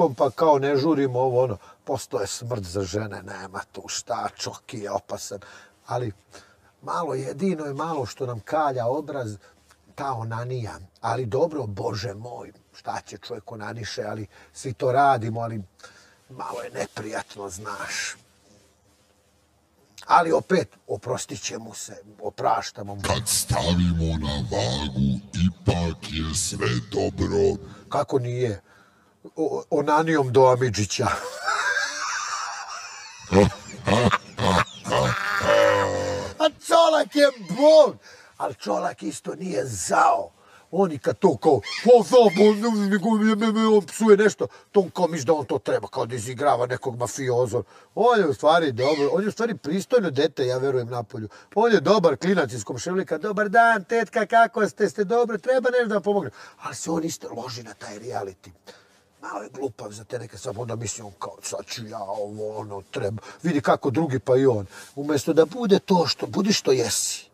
cepom, pa kao ne žurimo ovo, ono. Postoje smrt za žene, nema tu šta, čoki je opasan. Ali malo jedino je malo što nam kalja obraz, ta onanija. Ali dobro, Bože moj, šta će čovjek onaniše, ali svi to radimo, ali malo je neprijatno, znaš. Ali opet, oprostit će mu se, opraštamo mu. Kad stavimo na vagu, ipak je sve dobro. Kako nije? Onanijom do Amidžića. A čolak je bog! Ali čolak isto nije zao. Oni kad to kao, po zao, on psuje nešto, to on kao misli da on to treba, kao da izigrava nekog mafioza. On je u stvari dobro, on je u stvari pristojno dete, ja verujem napolju. On je dobar klinac iz komševlika, dobar dan, tetka, kako ste, ste dobro, treba nešto da pomogne. Ali se on isto loži na taj reality malo je glupav za te neke sad, onda misli on kao, sad ću ja ovo, ono, treba. Vidi kako drugi pa i on. Umjesto da bude to što, budi što jesi.